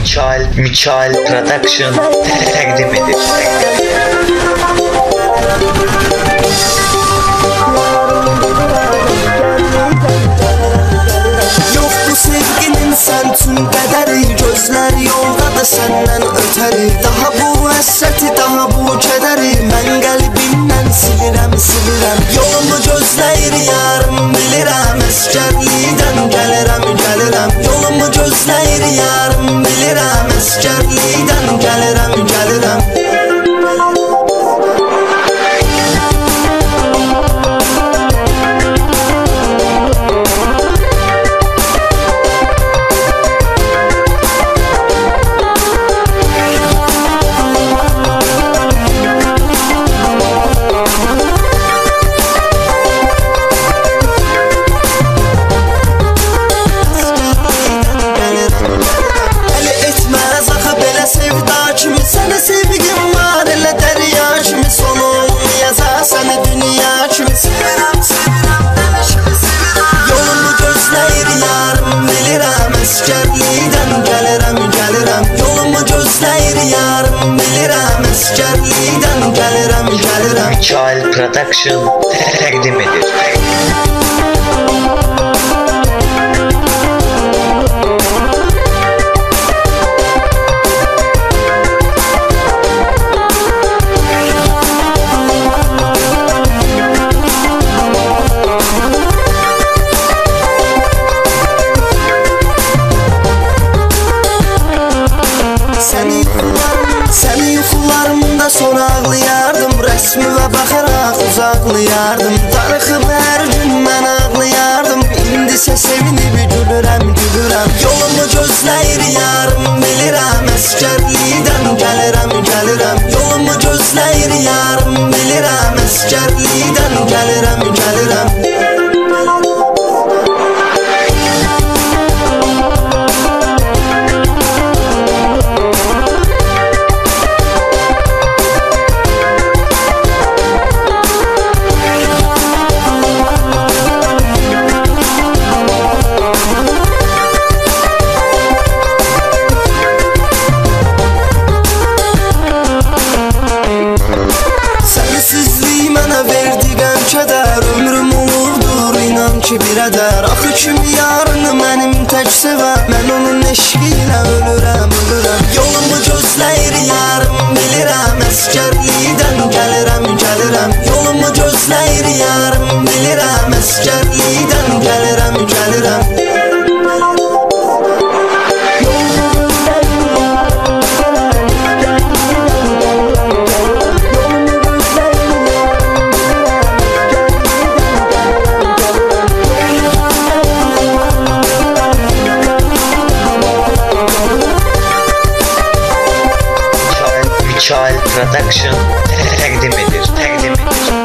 Michal, Michal Production. Takdim edildi. Yoktu sevginin sen tüm kaderi Gözler yolda da senden öteri. Daha bu hasreti daha bu kederi. Ben kalbimden silirem silirem. Yolumu 你的 Yolumu gözləyir yarım bilirəm Əskərlikdən gəlirəm, gəlirəm Mikael Production təqdim edir. Baxaraq uzaqlayardım Darıxıb hər gün mən ağlayardım İndisə sevinib gülürəm, gülürəm Yolumu gözləyir yarım bilirəm Əskərlikdən gəlirəm, gəlirəm Yolumu gözləyir yarım bilirəm Əskərlikdən gəlirəm, gəlirəm ki bir ədər Axı kimi yarını mənim tək sevər Mən onun eşqi ilə ölürəm, ölürəm child production. takdim edilir. Takdim edilir.